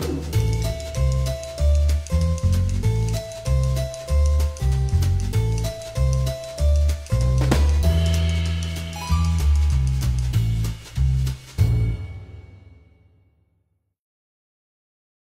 Música